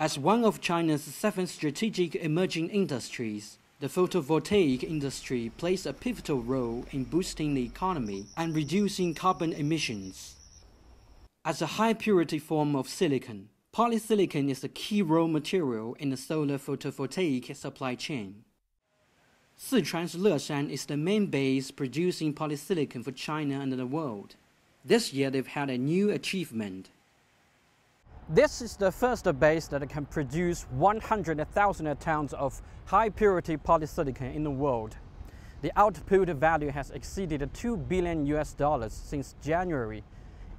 As one of China's seven strategic emerging industries, the photovoltaic industry plays a pivotal role in boosting the economy and reducing carbon emissions. As a high purity form of silicon, polysilicon is a key raw material in the solar photovoltaic supply chain. Sichuan's Leshan is the main base producing polysilicon for China and the world. This year they've had a new achievement. This is the first base that can produce 100,000 tons of high purity polysilicon in the world. The output value has exceeded 2 billion US dollars since January,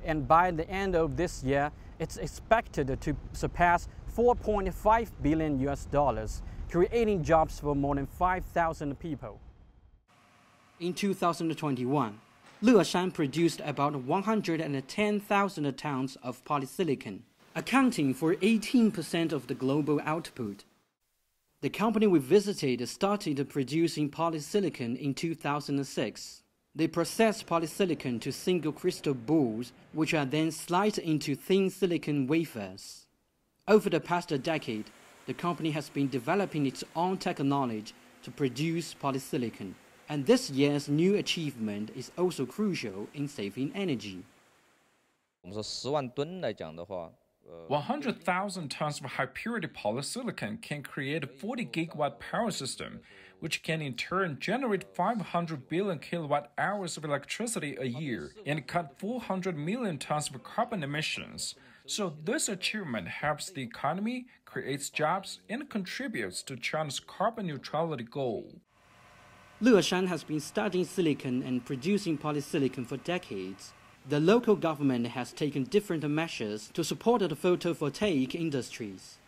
and by the end of this year, it's expected to surpass 4.5 billion US dollars, creating jobs for more than 5,000 people. In 2021, Leshan produced about 110,000 tons of polysilicon, accounting for 18% of the global output. The company we visited started producing polysilicon in 2006. They process polysilicon to single crystal balls, which are then sliced into thin silicon wafers. Over the past decade, the company has been developing its own technology to produce polysilicon, and this year's new achievement is also crucial in saving energy. 我们说十万吨来讲的话， 100,000 tons of high purity polysilicon can create a 40 gigawatt power system, which can in turn generate 500 billion kilowatt hours of electricity a year and cut 400 million tons of carbon emissions. So, this achievement helps the economy, creates jobs, and contributes to China's carbon neutrality goal. Liu Leshan has been studying silicon and producing polysilicon for decades. The local government has taken different measures to support the photovoltaic industries.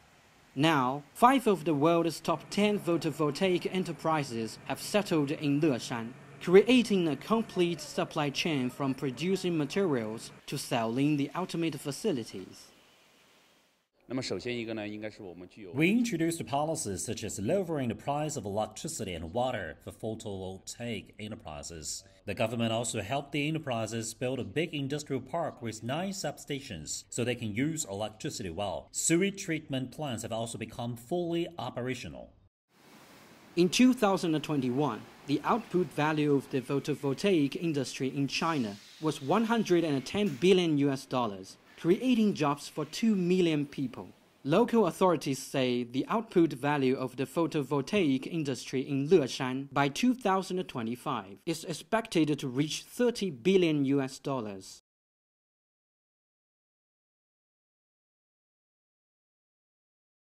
Now, five of the world's top 10 photovoltaic enterprises have settled in Leshan, creating a complete supply chain from producing materials to selling the ultimate facilities. We introduced policies such as lowering the price of electricity and water for photovoltaic enterprises. The government also helped the enterprises build a big industrial park with nine substations so they can use electricity well. Sewage treatment plants have also become fully operational. In 2021, the output value of the photovoltaic industry in China was 110 billion US dollars, creating jobs for 2 million people. Local authorities say the output value of the photovoltaic industry in Leshan by 2025 is expected to reach 30 billion US dollars.